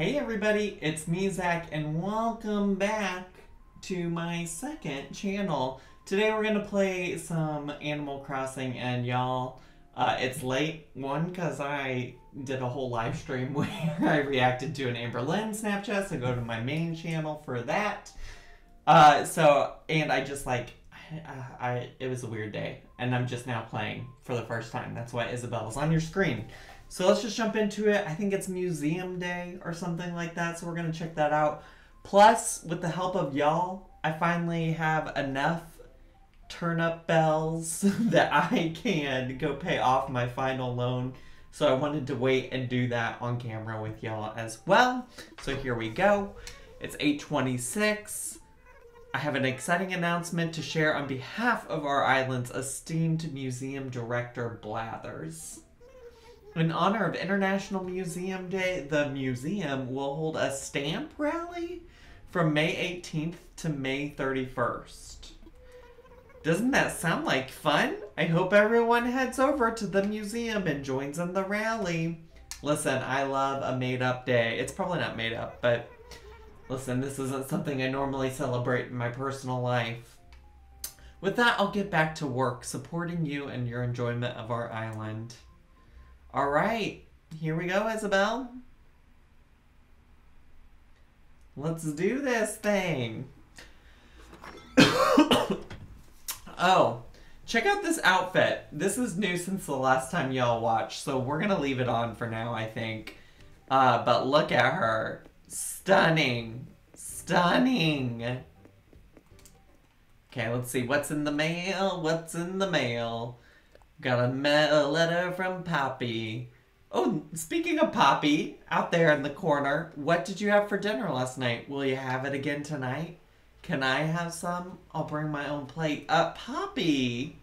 Hey everybody, it's me Zach and welcome back to my second channel. Today we're gonna play some Animal Crossing and y'all, uh, it's late. One, because I did a whole live stream where I reacted to an Amberlynn Snapchat, so go to my main channel for that. Uh, so, and I just like, I, I, it was a weird day, and I'm just now playing for the first time. That's why Isabelle's on your screen. So let's just jump into it. I think it's Museum Day or something like that, so we're gonna check that out. Plus, with the help of y'all, I finally have enough turnip bells that I can go pay off my final loan. So I wanted to wait and do that on camera with y'all as well. So here we go. It's 826. I have an exciting announcement to share on behalf of our island's esteemed museum director, Blathers. In honor of International Museum Day, the museum will hold a stamp rally from May 18th to May 31st. Doesn't that sound like fun? I hope everyone heads over to the museum and joins in the rally. Listen, I love a made up day. It's probably not made up, but listen, this isn't something I normally celebrate in my personal life. With that, I'll get back to work supporting you and your enjoyment of our island. All right, here we go, Isabelle. Let's do this thing. oh, check out this outfit. This is new since the last time y'all watched, so we're gonna leave it on for now, I think. Uh, but look at her. Stunning. Stunning. Okay, let's see. What's in the mail? What's in the mail? Got a, letter from Poppy. Oh, speaking of Poppy, out there in the corner, what did you have for dinner last night? Will you have it again tonight? Can I have some? I'll bring my own plate. Uh, Poppy!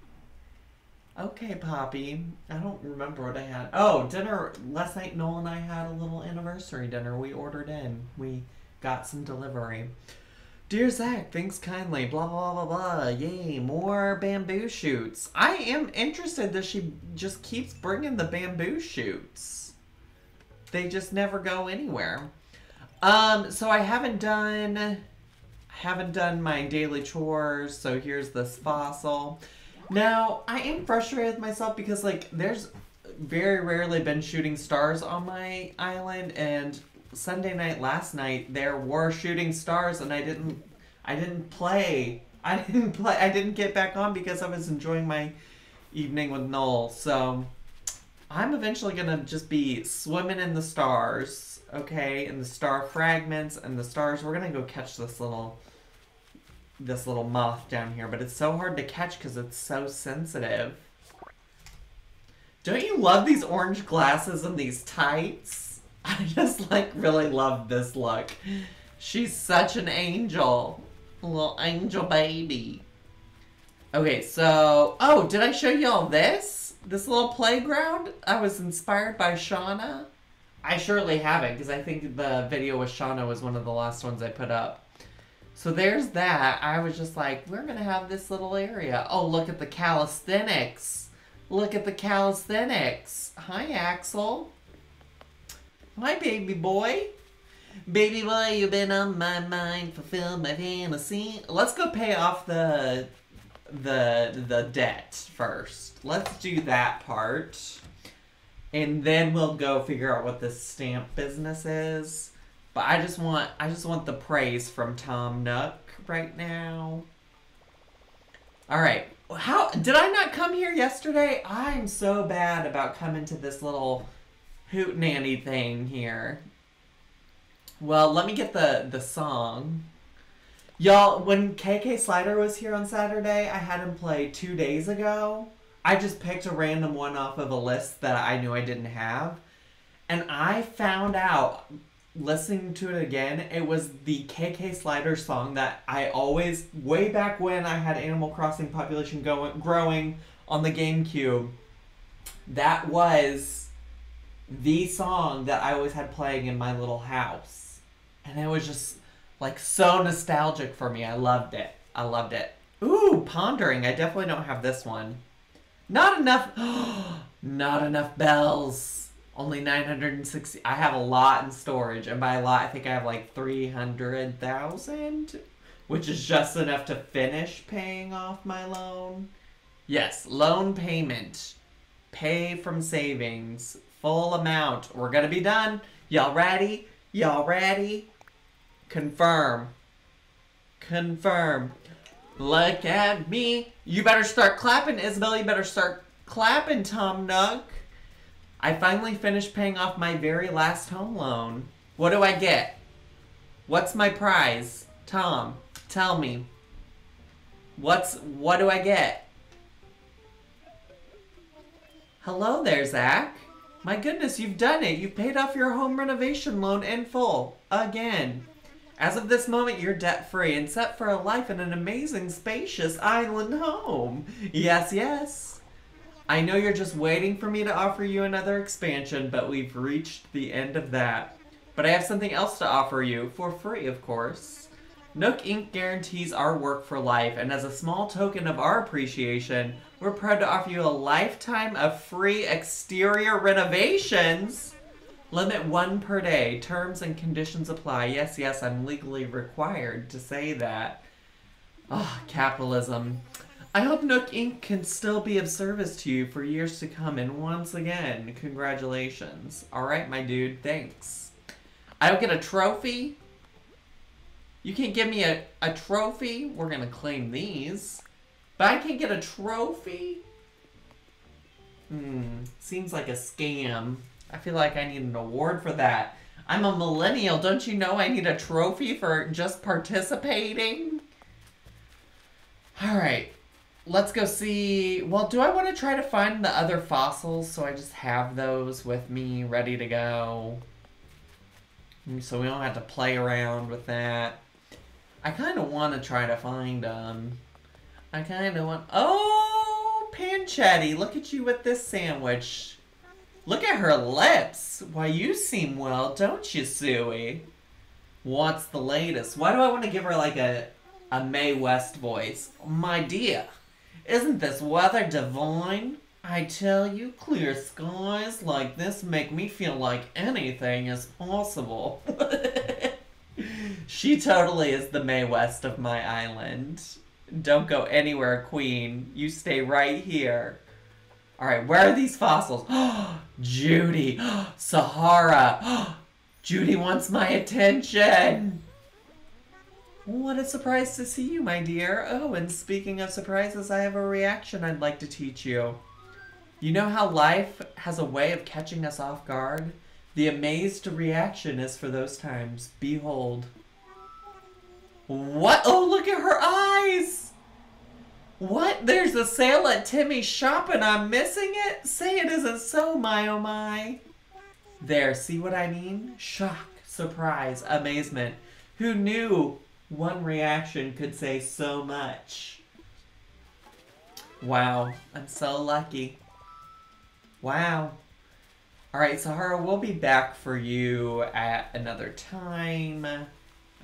Okay, Poppy. I don't remember what I had. Oh, dinner. Last night, Noel and I had a little anniversary dinner we ordered in. We got some delivery. Dear Zach, thanks kindly. Blah, blah, blah, blah. Yay, more bamboo shoots. I am interested that she just keeps bringing the bamboo shoots. They just never go anywhere. Um, so I haven't done, haven't done my daily chores. So here's this fossil. Now, I am frustrated with myself because, like, there's very rarely been shooting stars on my island, and Sunday night last night there were shooting stars and I didn't I didn't play. I didn't play I didn't get back on because I was enjoying my evening with Noel. So I'm eventually gonna just be swimming in the stars, okay, in the star fragments and the stars. We're gonna go catch this little this little moth down here, but it's so hard to catch because it's so sensitive. Don't you love these orange glasses and these tights? I just like really love this look. She's such an angel. A little angel baby. Okay, so, oh, did I show y'all this? This little playground? I was inspired by Shauna. I surely haven't, because I think the video with Shauna was one of the last ones I put up. So there's that. I was just like, we're going to have this little area. Oh, look at the calisthenics. Look at the calisthenics. Hi, Axel. Hi, baby boy. Baby boy, you've been on my mind, fulfill my fantasy. Let's go pay off the the the debt first. Let's do that part. And then we'll go figure out what this stamp business is. But I just want I just want the praise from Tom Nook right now. Alright. How did I not come here yesterday? I'm so bad about coming to this little hoot nanny thing here. Well, let me get the the song. Y'all, when KK Slider was here on Saturday, I had him play two days ago. I just picked a random one off of a list that I knew I didn't have. And I found out, listening to it again, it was the KK Slider song that I always, way back when I had Animal Crossing population going, growing on the GameCube, that was the song that I always had playing in my little house. And it was just like so nostalgic for me. I loved it. I loved it. Ooh, pondering. I definitely don't have this one. Not enough. not enough bells. Only 960. I have a lot in storage, and by a lot, I think I have like 300,000, which is just enough to finish paying off my loan. Yes, loan payment. Pay from savings. Full amount. We're gonna be done. Y'all ready? Y'all ready? Confirm. Confirm. Look at me. You better start clapping, Isabelle. You better start clapping, Tom Nook. I finally finished paying off my very last home loan. What do I get? What's my prize? Tom, tell me. What's what do I get? Hello there, Zach. My goodness, you've done it. You've paid off your home renovation loan in full. Again. As of this moment, you're debt free and set for a life in an amazing, spacious island home. Yes, yes. I know you're just waiting for me to offer you another expansion, but we've reached the end of that. But I have something else to offer you, for free, of course. Nook Inc. guarantees our work for life, and as a small token of our appreciation, we're proud to offer you a lifetime of free exterior renovations. Limit one per day. Terms and conditions apply. Yes, yes, I'm legally required to say that. Ah, oh, capitalism. I hope Nook Inc. can still be of service to you for years to come, and once again, congratulations. Alright, my dude, thanks. I don't get a trophy? You can't give me a, a trophy? We're gonna claim these. But I can't get a trophy? Hmm, seems like a scam. I feel like I need an award for that. I'm a millennial. Don't you know I need a trophy for just participating? Alright. Let's go see... Well, do I want to try to find the other fossils so I just have those with me ready to go? So we don't have to play around with that. I kind of want to try to find them. Um, I kind of want... Oh, Pancetti, look at you with this sandwich. Look at her lips. Why, you seem well, don't you, Suey? What's the latest? Why do I want to give her like a, a Mae West voice? My dear, isn't this weather divine? I tell you, clear skies like this make me feel like anything is possible. she totally is the Mae West of my island. Don't go anywhere, Queen. You stay right here. Alright, where are these fossils? Judy! Sahara! Judy wants my attention! What a surprise to see you, my dear. Oh, and speaking of surprises, I have a reaction I'd like to teach you. You know how life has a way of catching us off guard? The amazed reaction is for those times. Behold. What? Oh, look at her eyes! What? There's a sale at Timmy's shop and I'm missing it? Say it isn't so, my oh my. There, see what I mean? Shock, surprise, amazement. Who knew one reaction could say so much? Wow, I'm so lucky. Wow. Alright, Sahara, we'll be back for you at another time.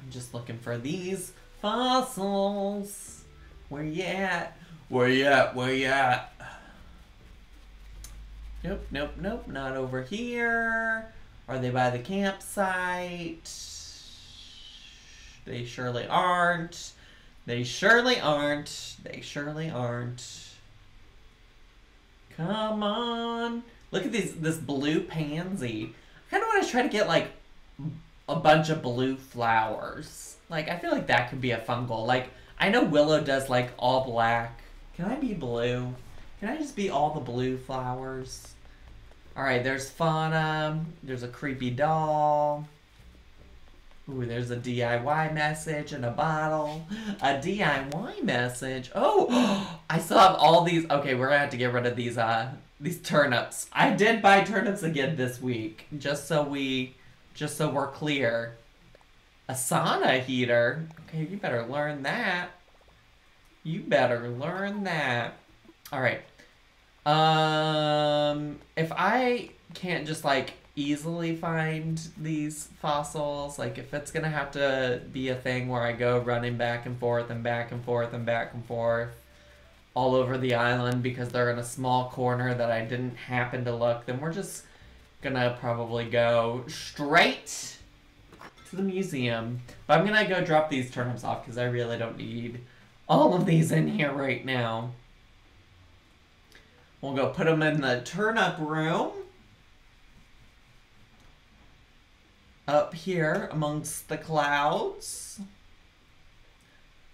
I'm just looking for these fossils. Where you at? Where you at? Where you at? Nope, nope, nope. Not over here. Are they by the campsite? They surely aren't. They surely aren't. They surely aren't. Come on. Look at these this blue pansy. I kind of want to try to get like a bunch of blue flowers. Like I feel like that could be a fun goal. Like I know Willow does like all black. Can I be blue? Can I just be all the blue flowers? Alright, there's Fauna. There's a creepy doll. Ooh, there's a DIY message and a bottle. A DIY message. Oh, I still have all these. Okay, we're gonna have to get rid of these uh these turnips. I did buy turnips again this week, just so we, just so we're clear. A sauna heater? Okay, you better learn that. You better learn that. Alright. Um, if I can't just, like, easily find these fossils, like, if it's gonna have to be a thing where I go running back and forth and back and forth and back and forth all over the island because they're in a small corner that I didn't happen to look, then we're just gonna probably go straight to the museum. But I'm gonna go drop these turnips off because I really don't need all of these in here right now. We'll go put them in the turnip room. Up here amongst the clouds.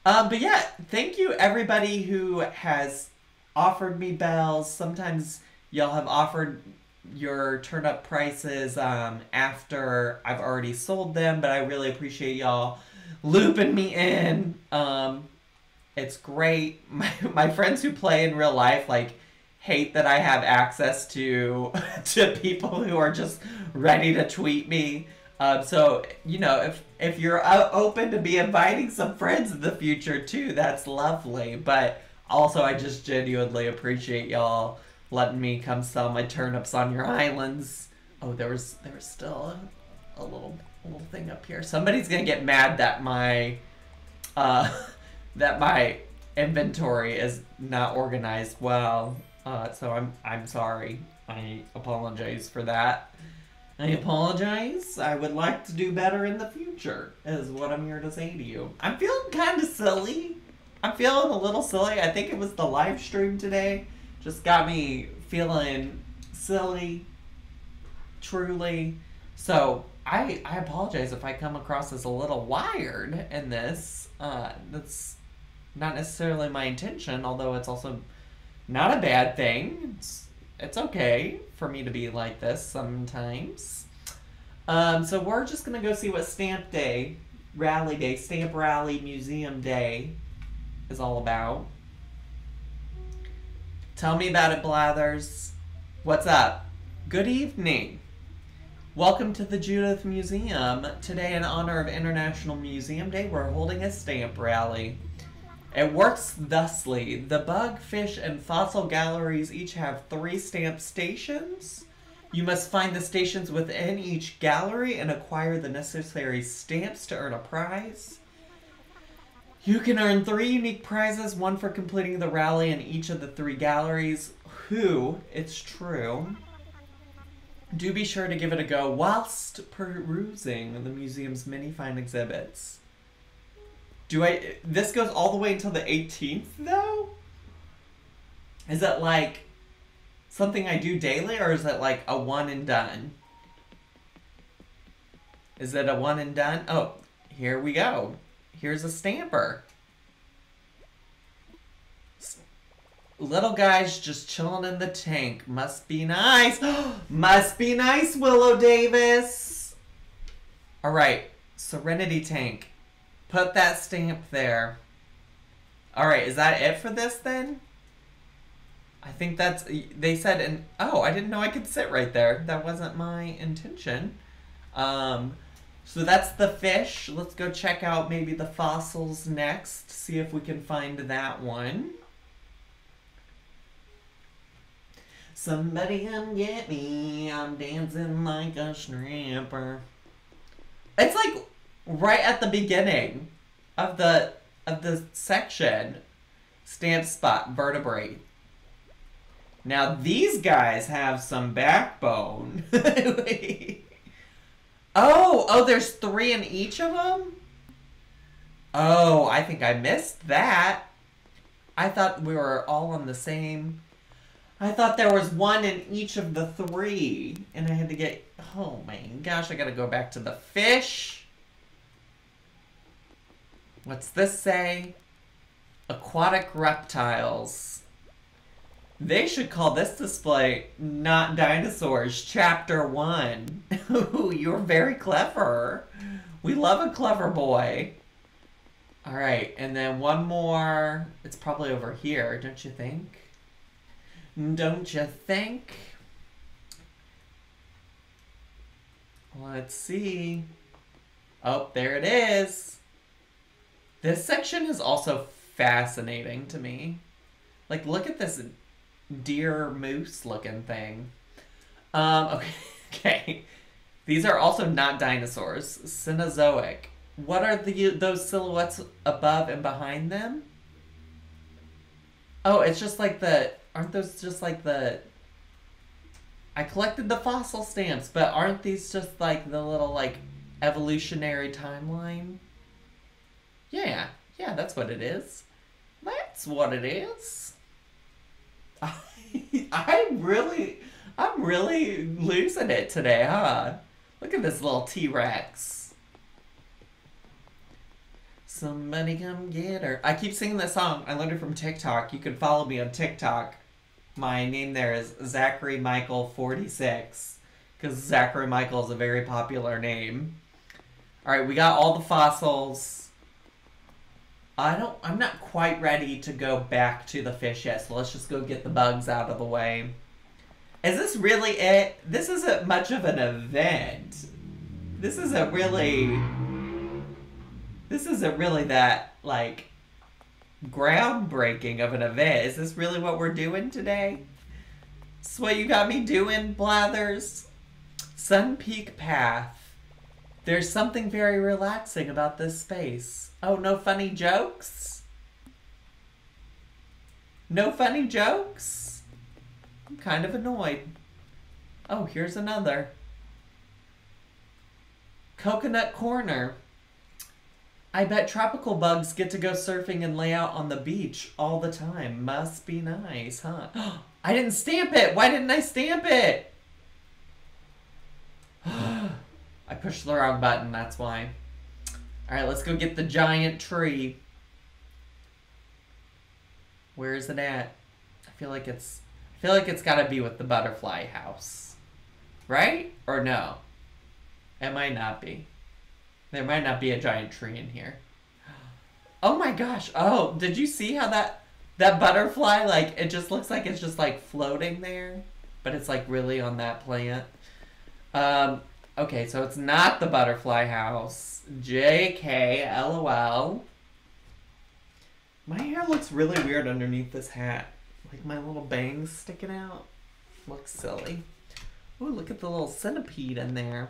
Um, but yeah, thank you everybody who has offered me bells. Sometimes y'all have offered your turnip prices um, after I've already sold them, but I really appreciate y'all looping me in. Um, it's great. My, my friends who play in real life, like, hate that I have access to to people who are just ready to tweet me. Um, so you know, if if you're uh, open to be inviting some friends in the future too, that's lovely. But also, I just genuinely appreciate y'all letting me come sell my turnips on your islands. Oh, there was there was still a, a little a little thing up here. Somebody's gonna get mad that my uh, that my inventory is not organized well. Uh, so I'm I'm sorry. I apologize for that. I apologize. I would like to do better in the future, is what I'm here to say to you. I'm feeling kind of silly. I'm feeling a little silly. I think it was the live stream today. Just got me feeling silly, truly. So I I apologize if I come across as a little wired in this. Uh, that's not necessarily my intention, although it's also not a bad thing. It's it's okay for me to be like this sometimes. Um, so we're just gonna go see what Stamp Day, Rally Day, Stamp Rally Museum Day is all about. Tell me about it, Blathers. What's up? Good evening. Welcome to the Judith Museum. Today, in honor of International Museum Day, we're holding a stamp rally. It works thusly. The bug, fish, and fossil galleries each have three stamp stations. You must find the stations within each gallery and acquire the necessary stamps to earn a prize. You can earn three unique prizes, one for completing the rally in each of the three galleries. Who, it's true, do be sure to give it a go whilst perusing the museum's many fine exhibits. Do I. This goes all the way until the 18th, though? Is it like something I do daily, or is it like a one and done? Is it a one and done? Oh, here we go. Here's a stamper. Little guy's just chilling in the tank. Must be nice. Must be nice, Willow Davis. All right, Serenity Tank. Put that stamp there. All right, is that it for this then? I think that's, they said, and oh, I didn't know I could sit right there. That wasn't my intention. Um, so that's the fish. Let's go check out maybe the fossils next. See if we can find that one. Somebody come get me. I'm dancing like a stripper. It's like right at the beginning of the of the section. Stamp spot vertebrae. Now these guys have some backbone. Oh, oh, there's three in each of them? Oh, I think I missed that. I thought we were all on the same... I thought there was one in each of the three. And I had to get... Oh my gosh, I gotta go back to the fish. What's this say? Aquatic reptiles. They should call this display Not Dinosaurs Chapter 1. Ooh, you're very clever. We love a clever boy. Alright, and then one more. It's probably over here, don't you think? Don't you think? Let's see. Oh, there it is. This section is also fascinating to me. Like, look at this deer moose looking thing. Um, okay. okay. These are also not dinosaurs. Cenozoic. What are the those silhouettes above and behind them? Oh, it's just like the aren't those just like the I collected the fossil stamps, but aren't these just like the little like evolutionary timeline? Yeah, yeah, that's what it is. That's what it is. I, I really, I'm really losing it today, huh? Look at this little T-Rex. Somebody come get her. I keep singing this song. I learned it from TikTok. You can follow me on TikTok. My name there is Zachary Michael 46 because Zachary Michael is a very popular name. All right, we got all the fossils. I don't. I'm not quite ready to go back to the fish yet, so let's just go get the bugs out of the way. Is this really it? This isn't much of an event. This isn't really. This isn't really that like groundbreaking of an event. Is this really what we're doing today? This what you got me doing, Blathers? Sun Peak Path. There's something very relaxing about this space. Oh, no funny jokes? No funny jokes? I'm kind of annoyed. Oh, here's another. Coconut Corner. I bet tropical bugs get to go surfing and lay out on the beach all the time. Must be nice, huh? I didn't stamp it! Why didn't I stamp it? I pushed the wrong button, that's why. Alright, let's go get the giant tree. Where is it at? I feel like it's I feel like it's gotta be with the butterfly house. Right? Or no? It might not be. There might not be a giant tree in here. Oh my gosh. Oh, did you see how that that butterfly like it just looks like it's just like floating there, but it's like really on that plant. Um okay, so it's not the butterfly house. JK LOL. My hair looks really weird underneath this hat. Like my little bangs sticking out. Looks silly. Oh, look at the little centipede in there.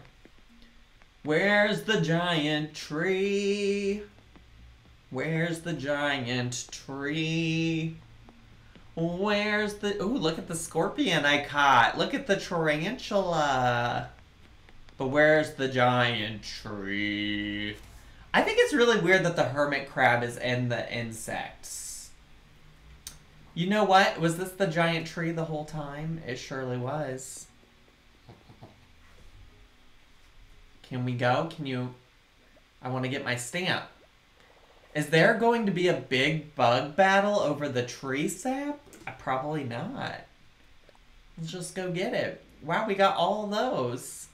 Where's the giant tree? Where's the giant tree? Where's the... Oh, look at the scorpion I caught. Look at the tarantula. But where's the giant tree? I think it's really weird that the hermit crab is in the insects. You know what? Was this the giant tree the whole time? It surely was. Can we go? Can you... I want to get my stamp. Is there going to be a big bug battle over the tree sap? Uh, probably not. Let's just go get it. Wow, we got all those.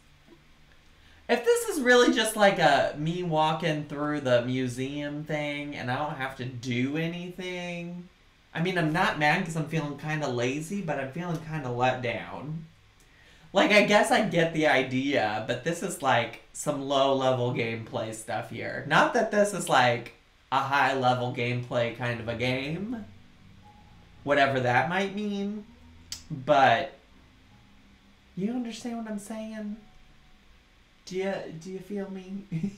If this is really just like a me walking through the museum thing and I don't have to do anything. I mean, I'm not mad because I'm feeling kind of lazy, but I'm feeling kind of let down. Like, I guess I get the idea, but this is like some low level gameplay stuff here. Not that this is like a high level gameplay kind of a game, whatever that might mean, but you understand what I'm saying? Do you do you feel me?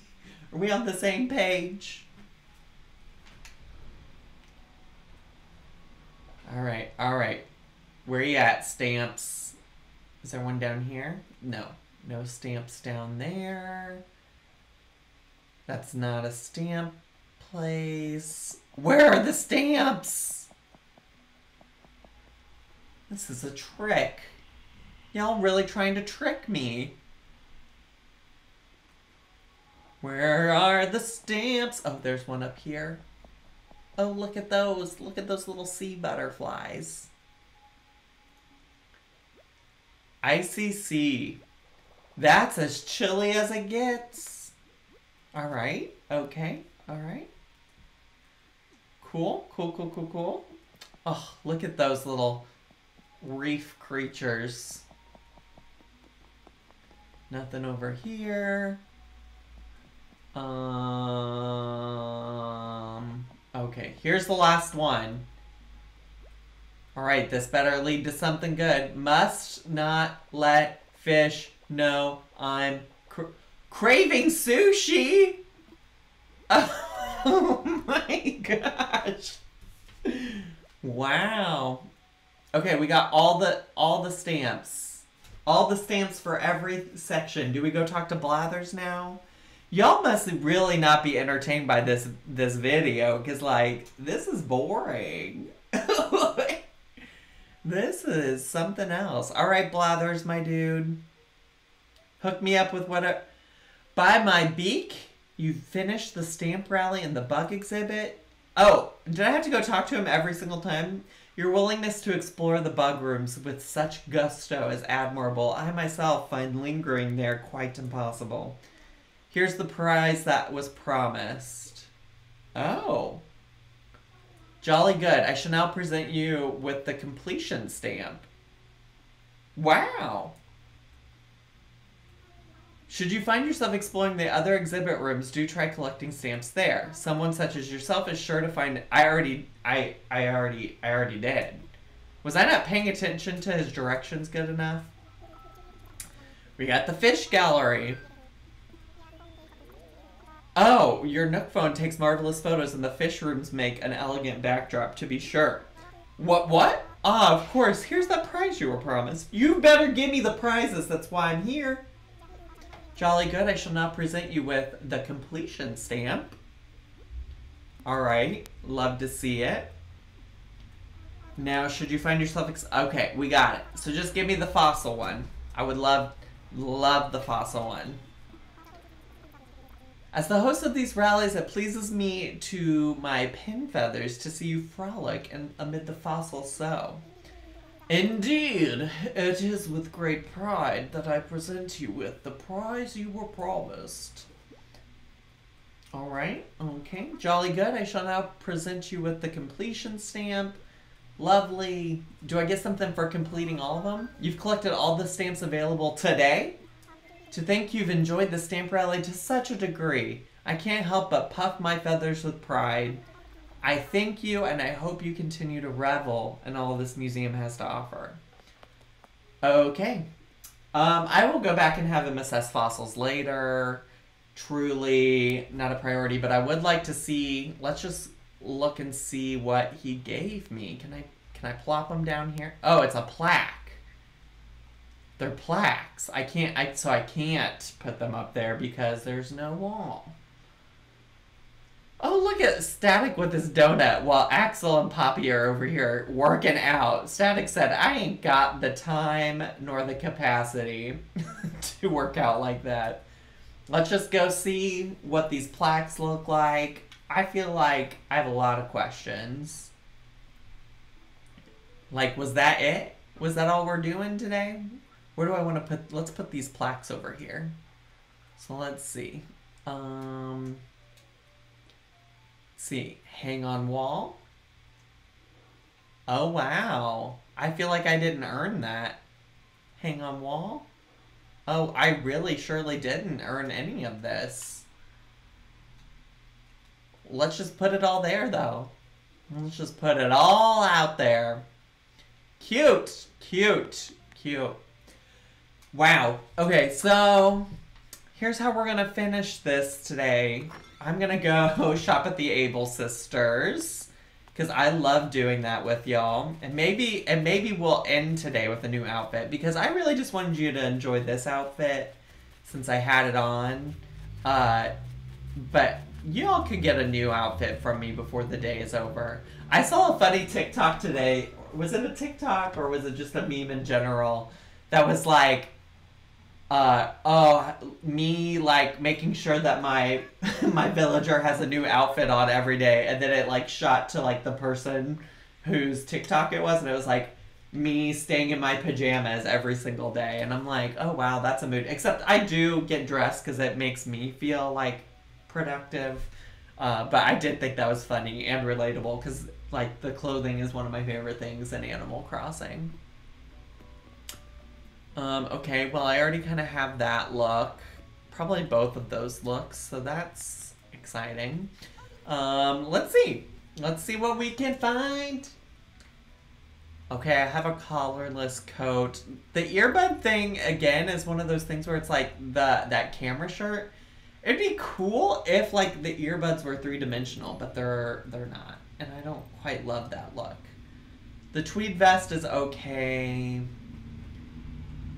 Are we on the same page? All right, all right. Where you at, stamps? Is there one down here? No, no stamps down there. That's not a stamp place. Where are the stamps? This is a trick. Y'all really trying to trick me. Where are the stamps? Oh, there's one up here. Oh, look at those. Look at those little sea butterflies. ICC. That's as chilly as it gets. All right. Okay. All right. Cool. Cool, cool, cool, cool. Oh, look at those little reef creatures. Nothing over here. Um, okay, here's the last one. All right, this better lead to something good. Must not let fish know I'm cra craving sushi. Oh my gosh. Wow. Okay, we got all the all the stamps. All the stamps for every section. Do we go talk to Blathers now? Y'all must really not be entertained by this this video, cause like this is boring. this is something else. All right, Blathers, my dude. Hook me up with what? By my beak, you finished the stamp rally and the bug exhibit. Oh, did I have to go talk to him every single time? Your willingness to explore the bug rooms with such gusto is admirable. I myself find lingering there quite impossible. Here's the prize that was promised. Oh. Jolly good. I shall now present you with the completion stamp. Wow. Should you find yourself exploring the other exhibit rooms, do try collecting stamps there. Someone such as yourself is sure to find I already I I already I already did. Was I not paying attention to his directions good enough? We got the fish gallery. Oh, your Nook phone takes marvelous photos and the fish rooms make an elegant backdrop to be sure. What what? Ah, of course. Here's that prize you were promised. You better give me the prizes. That's why I'm here. Jolly good, I shall now present you with the completion stamp. Alright, love to see it. Now, should you find yourself... okay, we got it. So just give me the fossil one. I would love, love the fossil one. As the host of these rallies, it pleases me to my pin feathers to see you frolic and amid the fossil so. Indeed, it is with great pride that I present you with the prize you were promised. Alright, okay. Jolly good. I shall now present you with the completion stamp. Lovely. Do I get something for completing all of them? You've collected all the stamps available today? To think you've enjoyed the stamp rally to such a degree, I can't help but puff my feathers with pride. I thank you and I hope you continue to revel in all this museum has to offer. Okay. Um, I will go back and have him assess fossils later. Truly not a priority, but I would like to see, let's just look and see what he gave me. Can I can I plop him down here? Oh, it's a plaque. They're plaques. I can't I so I can't put them up there because there's no wall. Oh, look at Static with his donut while Axel and Poppy are over here working out. Static said, I ain't got the time nor the capacity to work out like that. Let's just go see what these plaques look like. I feel like I have a lot of questions. Like, was that it? Was that all we're doing today? Where do I want to put, let's put these plaques over here. So let's see. Um see, hang on wall. Oh, wow. I feel like I didn't earn that. Hang on wall? Oh, I really surely didn't earn any of this. Let's just put it all there, though. Let's just put it all out there. Cute. Cute. Cute. Wow. Okay, so here's how we're to finish this today. I'm gonna go shop at the Able Sisters because I love doing that with y'all. And maybe and maybe we'll end today with a new outfit because I really just wanted you to enjoy this outfit since I had it on. Uh, but y'all could get a new outfit from me before the day is over. I saw a funny TikTok today. Was it a TikTok or was it just a meme in general? That was like uh oh me like making sure that my my villager has a new outfit on every day and then it like shot to like the person whose TikTok it was and it was like me staying in my pajamas every single day and I'm like oh wow that's a mood except I do get dressed because it makes me feel like productive uh, but I did think that was funny and relatable because like the clothing is one of my favorite things in Animal Crossing. Um, okay, well, I already kind of have that look. Probably both of those looks, so that's exciting. Um, let's see. Let's see what we can find. Okay, I have a collarless coat. The earbud thing, again, is one of those things where it's like the that camera shirt. It'd be cool if, like, the earbuds were three-dimensional, but they're, they're not. And I don't quite love that look. The tweed vest is okay.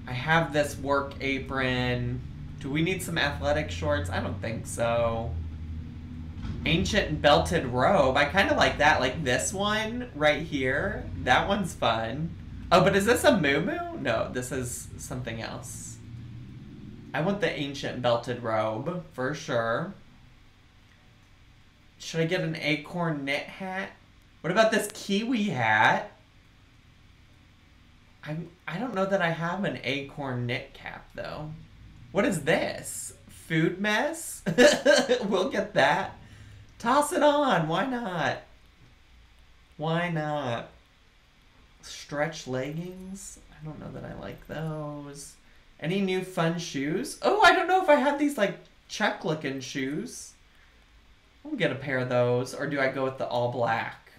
I have this work apron. Do we need some athletic shorts? I don't think so. Ancient belted robe. I kind of like that. Like this one right here. That one's fun. Oh, but is this a moo No, this is something else. I want the ancient belted robe for sure. Should I get an acorn knit hat? What about this kiwi hat? I'm, I don't know that I have an acorn knit cap though. What is this? Food mess? we'll get that. Toss it on. Why not? Why not? Stretch leggings? I don't know that I like those. Any new fun shoes? Oh, I don't know if I have these like check looking shoes. I'll get a pair of those. Or do I go with the all black?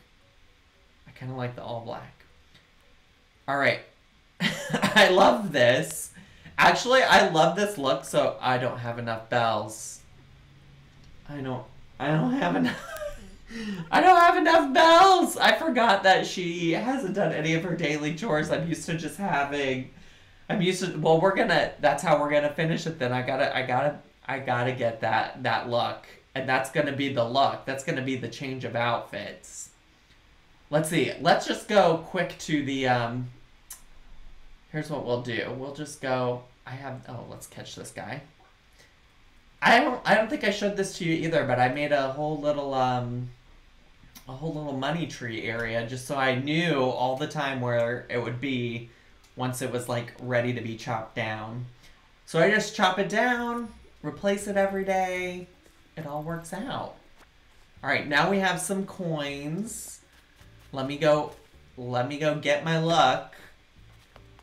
I kind of like the all black. All right. I love this. Actually, I love this look, so I don't have enough bells. I don't I don't have enough I don't have enough bells. I forgot that she hasn't done any of her daily chores. I'm used to just having I'm used to well we're gonna that's how we're gonna finish it then. I gotta I gotta I gotta get that that look. And that's gonna be the look. That's gonna be the change of outfits. Let's see. Let's just go quick to the um Here's what we'll do. We'll just go. I have. Oh, let's catch this guy. I don't. I don't think I showed this to you either, but I made a whole little um, a whole little money tree area just so I knew all the time where it would be once it was like ready to be chopped down. So I just chop it down, replace it every day. It all works out. All right, now we have some coins. Let me go. Let me go get my luck.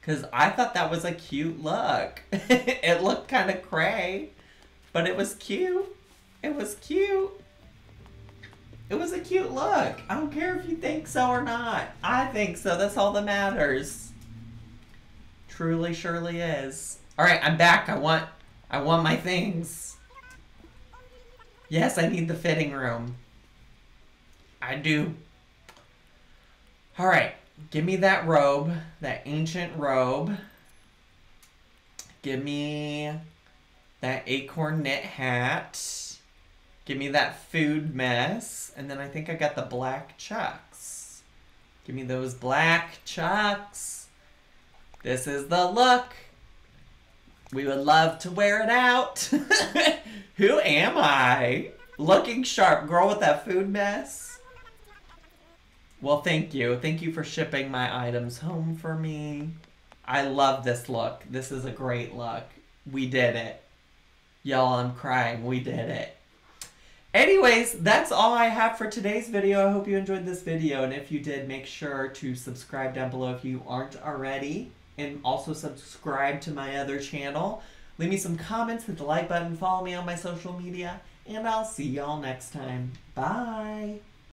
Because I thought that was a cute look. it looked kind of cray, but it was cute. It was cute. It was a cute look. I don't care if you think so or not. I think so. That's all that matters. Truly, surely is. All right, I'm back. I want, I want my things. Yes, I need the fitting room. I do. All right. Give me that robe, that ancient robe. Give me that acorn knit hat. Give me that food mess. And then I think I got the black chucks. Give me those black chucks. This is the look. We would love to wear it out. Who am I? Looking sharp, girl with that food mess. Well, thank you. Thank you for shipping my items home for me. I love this look. This is a great look. We did it. Y'all, I'm crying. We did it. Anyways, that's all I have for today's video. I hope you enjoyed this video. And if you did, make sure to subscribe down below if you aren't already. And also subscribe to my other channel. Leave me some comments, hit the like button, follow me on my social media. And I'll see y'all next time. Bye.